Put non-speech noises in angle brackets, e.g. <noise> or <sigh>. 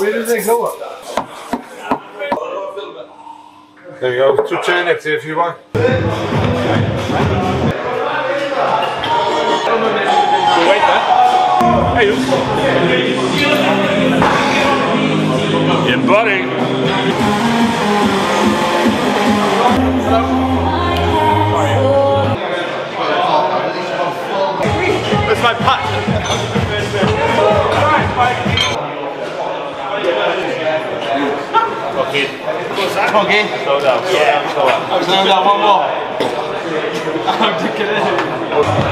they go? There you go. Touch it if you want. Hey, Yeah, buddy. Where's my pack? Okay. Okay. Slow down, slow down, slow down. So now one more. <laughs> I'm taking it.